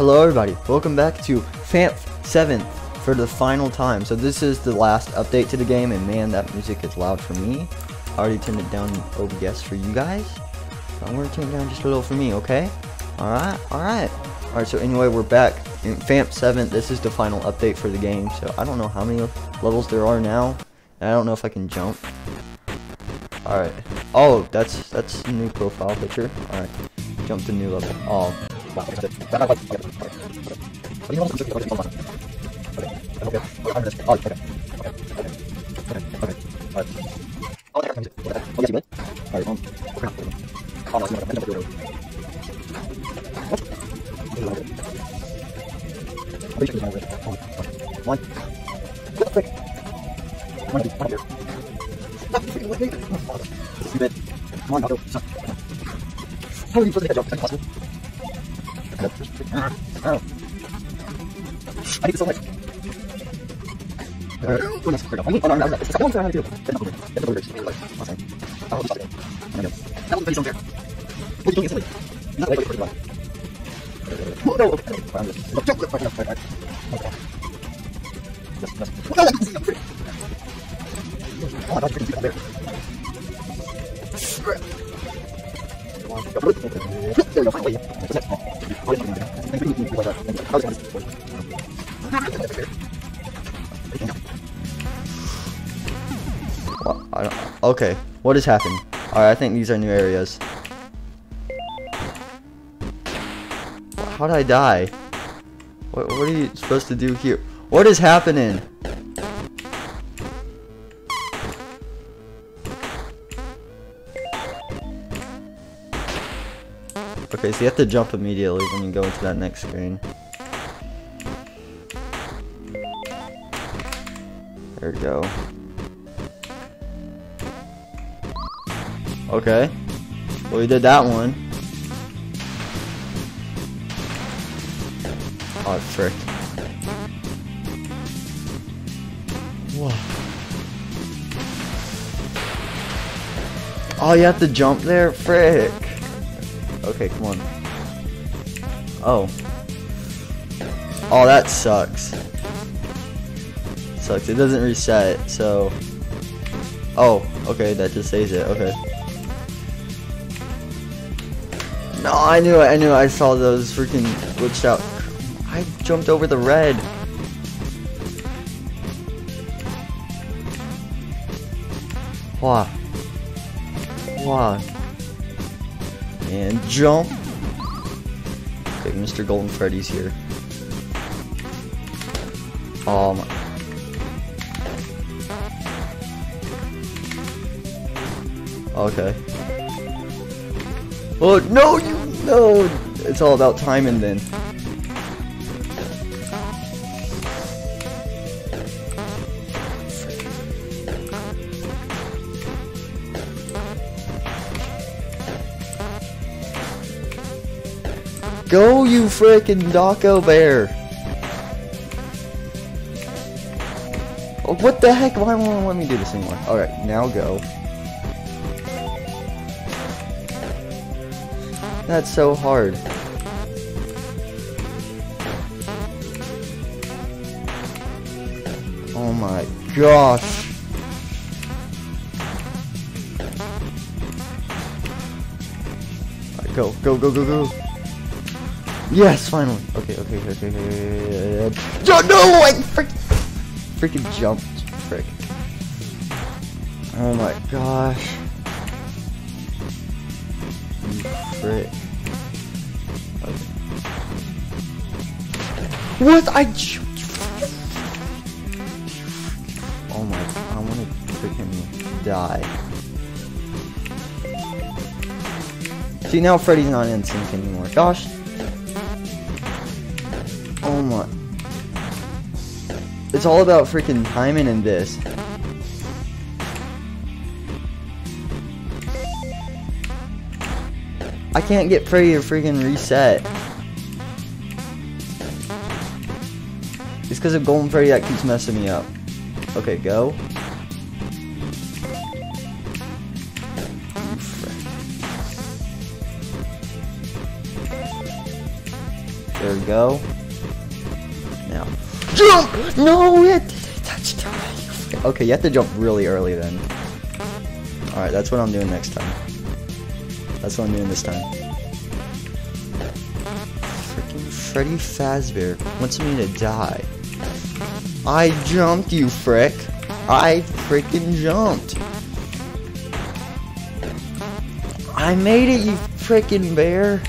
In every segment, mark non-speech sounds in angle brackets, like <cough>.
Hello everybody, welcome back to FANF 7th for the final time. So this is the last update to the game and man that music is loud for me. I already turned it down OBS for you guys. I'm gonna turn it down just a little for me, okay? Alright, alright. Alright, so anyway, we're back in FANF 7. This is the final update for the game. So I don't know how many levels there are now. And I don't know if I can jump. Alright. Oh, that's that's a new profile picture. Alright. Jump to new level. Oh. How are you supposed to make that jump? Is that possible? Thank you so much. Oh, Uh, well, okay, what has happened? Alright, I think these are new areas. How'd I die? What, what are you supposed to do here? What is happening? Okay, so you have to jump immediately when you go into that next screen. There we go. Okay. Well, we did that one. Oh, frick. Whoa. Oh, you have to jump there? Frick. Okay, come on. Oh. Oh, that sucks. Sucks. It doesn't reset, so... Oh, okay, that just saves it. Okay. No, I knew it. I knew it. I saw those freaking glitched out. I jumped over the red. Why? Why? And jump. Okay, Mr. Golden Freddy's here. Oh. Okay. Oh no, you no! It's all about timing then. Go, you frickin' Dawko Bear! What the heck? Why won't let me do this anymore? Alright, now go. That's so hard. Oh my gosh. Go, go, go, go, go. Yes, finally. Okay, okay, okay, okay. okay. No, no, I frick, freaking jumped. Frick. Oh my gosh. Frick. Okay. What? I. Oh my! I want to freaking die. See now, Freddy's not in sync anymore. Gosh. It's all about freaking timing in this. I can't get Freddy to freaking reset. It's because of Golden Freddy that keeps messing me up. Okay, go. There we go. Jump! No, it touched Okay, you have to jump really early then. Alright, that's what I'm doing next time. That's what I'm doing this time. Freaking Freddy Fazbear wants me to die. I jumped, you frick. I freaking jumped. I made it, you freaking bear.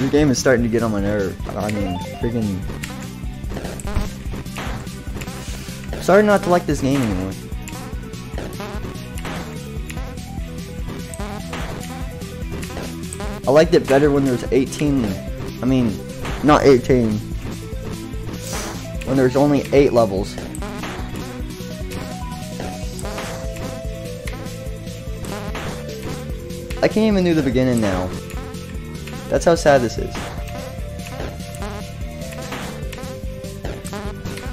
Your game is starting to get on my nerve. I mean, freaking... I'm starting not to like this game anymore. I liked it better when there was 18. I mean, not 18. When there's only 8 levels. I can't even do the beginning now. That's how sad this is.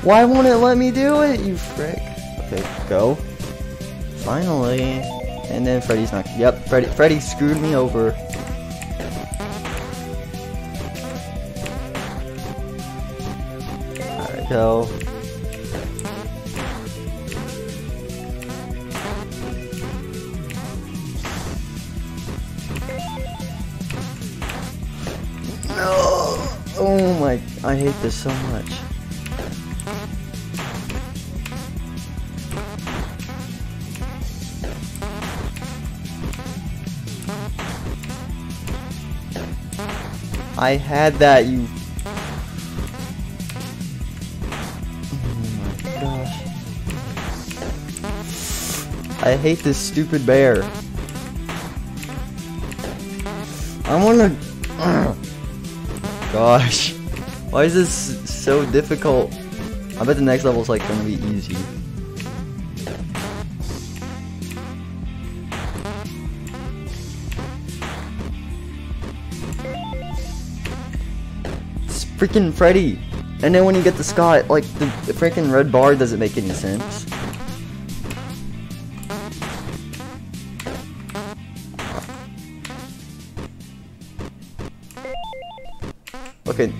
Why won't it let me do it, you frick? Okay, go. Finally. And then Freddy's not. Yep, Freddy, Freddy screwed me over. Alright, go. No! Oh my, I hate this so much. I had that, you... Oh. I hate this stupid bear. I wanna... <clears throat> Gosh. Why is this so difficult? I bet the next level is like gonna be easy. Freaking Freddy. And then when you get the Scott, like the, the freaking red bar doesn't make any sense. Okay.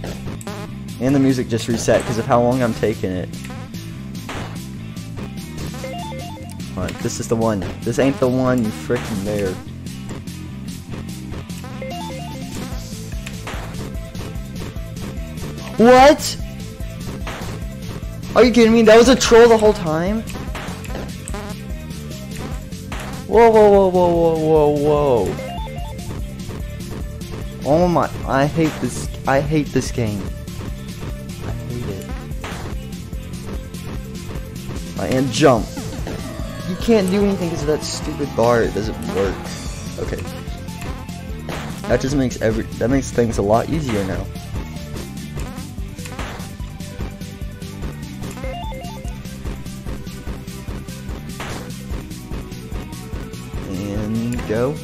And the music just reset because of how long I'm taking it. Alright, this is the one. This ain't the one, you freaking bear. What? Are you kidding me? That was a troll the whole time? Whoa, whoa, whoa, whoa, whoa, whoa, whoa. Oh my, I hate this, I hate this game. I hate it. I and jump. You can't do anything because of that stupid bar, it doesn't work. Okay. That just makes every, that makes things a lot easier now. Go.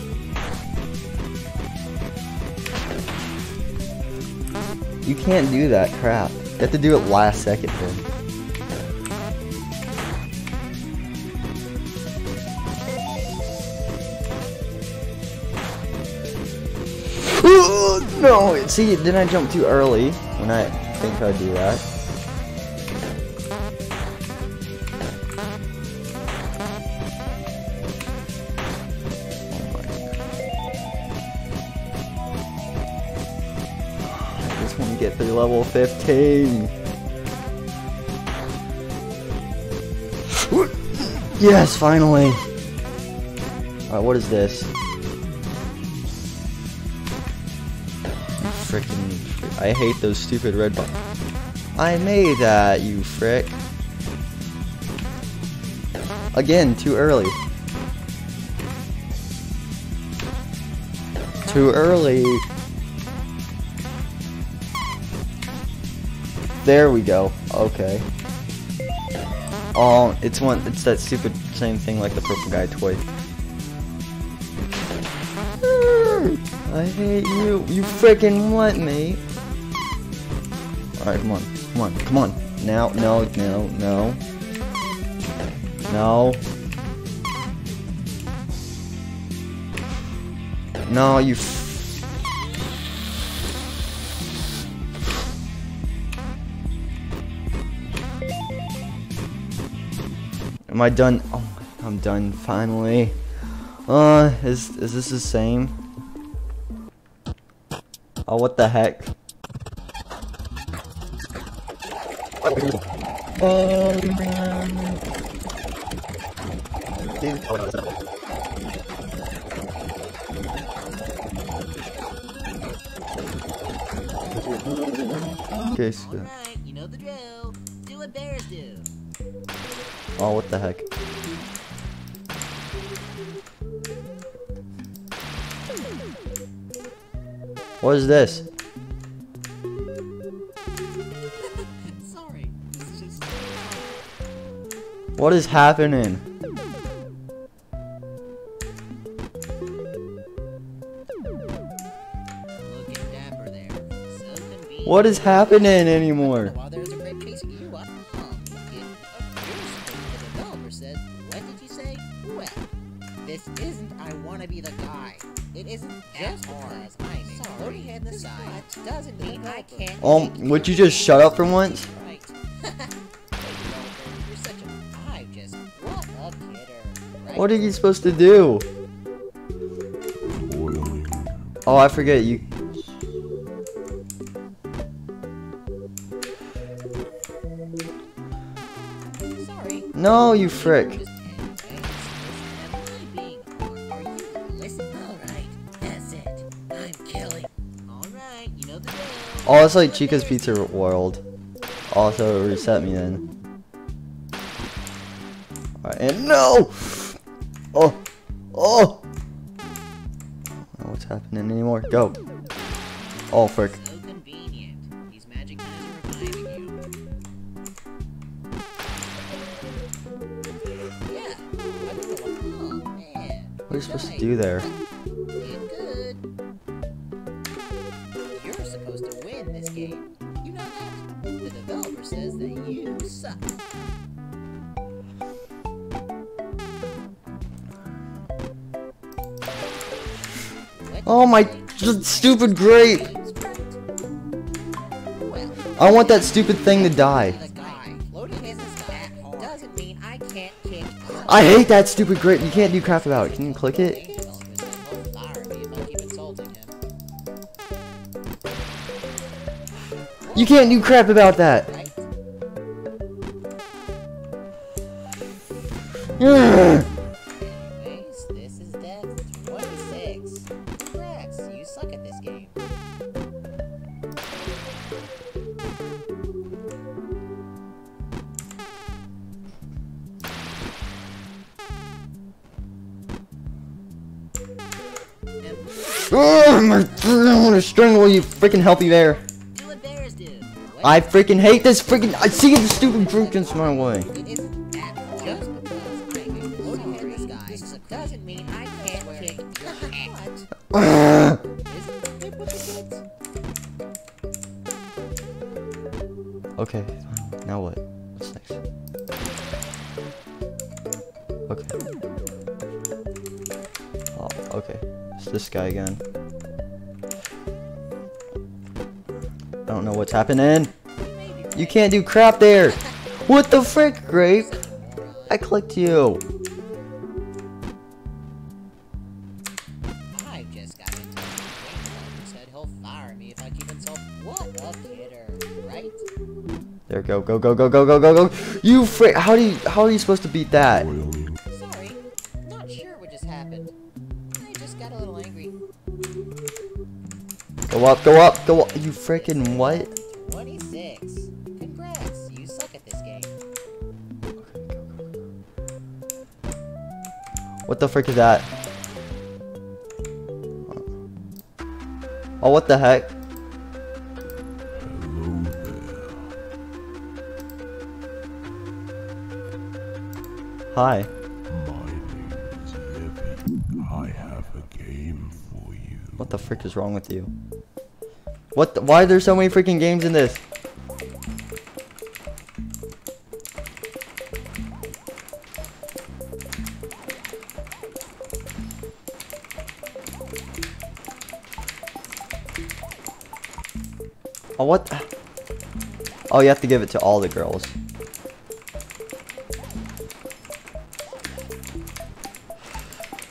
You can't do that crap. You have to do it last second then. no, see, didn't I jump too early when I think I'd do that? Level 15. Yes, finally. Alright, what is this? Freaking. I hate those stupid red buttons. I made that, you frick. Again, too early. Too early. There we go. Okay. Oh, it's one. It's that stupid same thing like the purple guy toy. I hate you. You freaking what, mate? Alright, come on. Come on. Come on. Now, no, no, no. No. No, you Am I done? Oh, I'm done finally. Uh, is is this the same? Oh, what the heck? Okay, so, Alright, you know the drill. Do what bears do. Oh, what the heck? What is this? <laughs> Sorry, this is just. What is happening? There. What is happening anymore? You say? Well, this isn't I wanna be the guy. It isn't just because I'm a floating head in the sky doesn't mean I can't Um, would you just shut up for once? <laughs> Right. <laughs> You're such a I just what a kidder. Right? What are you supposed to do? Oh, I forget you. Sorry. No, you frick. Oh, it's like Chica's Pizza World. Also, reset me then. Alright, and no! Oh! Oh! I don't know what's happening anymore. Go. Oh, frick. So convenient. These magic knives are reviving you. Yeah. I don't know what. Oh. What are you supposed to do there? Oh my stupid grape! I want that stupid thing to die. I hate that stupid grape. You can't do crap about it. Can you click it? You can't do crap about that. I want to strangle you freaking healthy there! I freaking hate this freaking. I see the stupid Jenkins my way. <sighs> okay, now what? What's next? Okay. Oh, okay. It's this guy again. Don't know what's happening. You can't do crap there. What the frick, Grape? I clicked you. I just got into it. He said he'll fire me if I keep insulting. What a kidder, right? There, go, go, go, go, go, go, go, go. You frick! How do you? How are you supposed to beat that? Go up, go up, go up. You freaking what? 26. Congrats, you suck at this game. What the frick is that? Oh, what the heck? Hi. My name is Yippee. I have a game for you. What the frick is wrong with you? What? The, why are there so many freaking games in this? Oh, what? Oh, you have to give it to all the girls.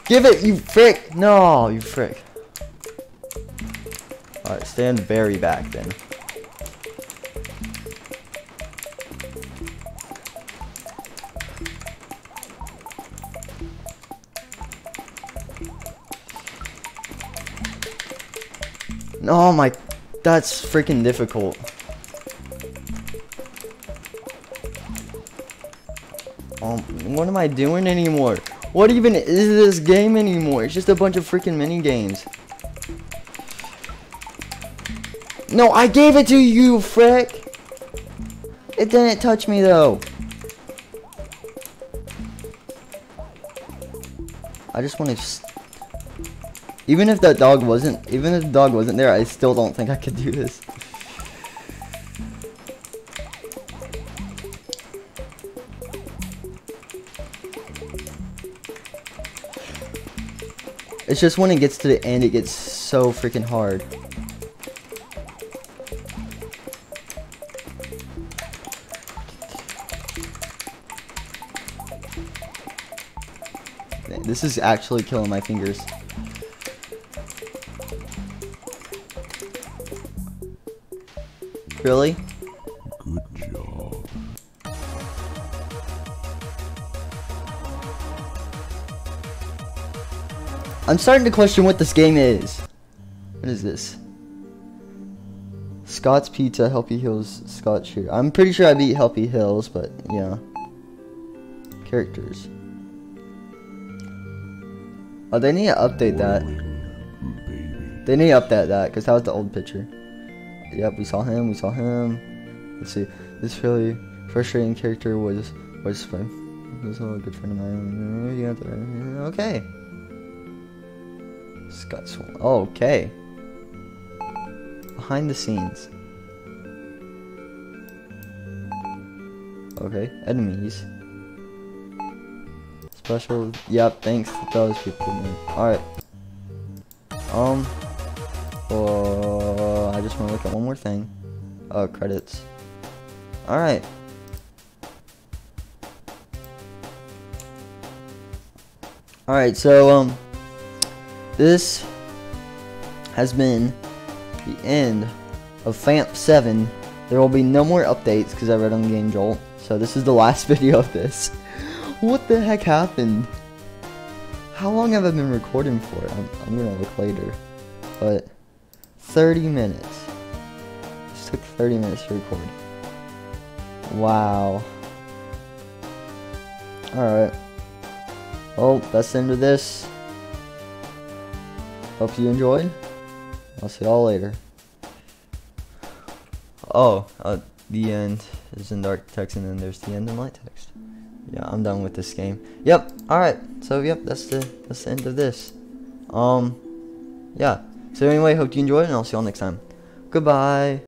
Give it, you frick! No, you frick. Stand very back then. Oh my, that's freaking difficult. Um, what am I doing anymore? What even is this game anymore? It's just a bunch of freaking mini games. No, I gave it to you, frick. It didn't touch me though. I just want to. Even if that dog wasn't, even if the dog wasn't there, I still don't think I could do this. It's just when it gets to the end, it gets so freaking hard. This is actually killing my fingers. Really? Good job. I'm starting to question what this game is. What is this? Scott's Pizza, Healthy Hills, Scott Shooter. I'm pretty sure I beat Healthy Hills, but yeah. Characters. Oh, they need to update that. They need to update that, because that was the old picture. Yep, we saw him, we saw him. Let's see. This really frustrating character was was fun. He was a good friend of mine. The- uh, Okay. Scott Swan. Oh, okay. Behind the scenes. Okay, enemies. Special. Yep, thanks to those people. Alright. Um. Oh, I just want to look at one more thing. Oh, credits. Alright. Alright, so, um, this has been the end of FANF 7. There will be no more updates because I read on Game Jolt. So this is the last <laughs> video of this. What the heck happened? How long have I been recording for? I'm, I'm gonna look later. But 30 minutes. This took 30 minutes to record. Wow. Alright. Well, that's the end of this. Hope you enjoyed. I'll see y'all later. Oh, uh, the end is in dark text and then there's the end in light text. Yeah, I'm done with this game. Yep. Alright. So yep, that's the that's the end of this. Um yeah. So anyway, hope you enjoyed and I'll see y'all next time. Goodbye.